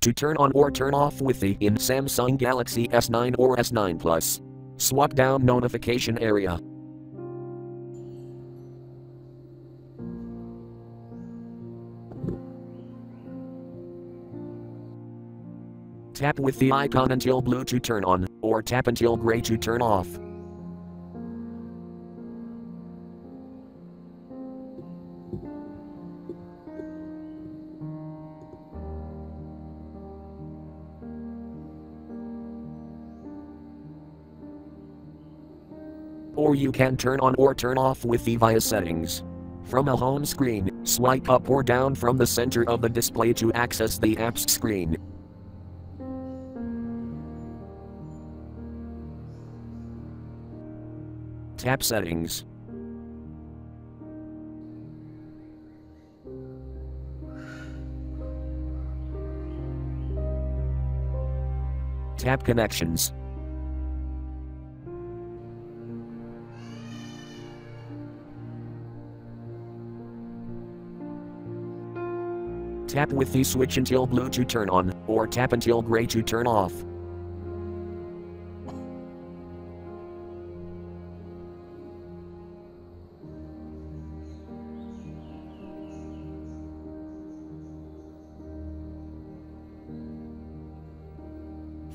to turn on or turn off Wifi in Samsung Galaxy S9 or S9 Plus. Swap down notification area. Tap Wifi icon until blue to turn on, or tap until gray to turn off. Or you can turn on or turn off Wifi via settings. From a home screen, swipe up or down from the center of the display to access the apps screen. Tap Settings. Tap Connections. Tap Wifi switch until blue to turn on, or tap until gray to turn off.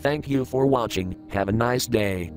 Thank you for watching, have a nice day.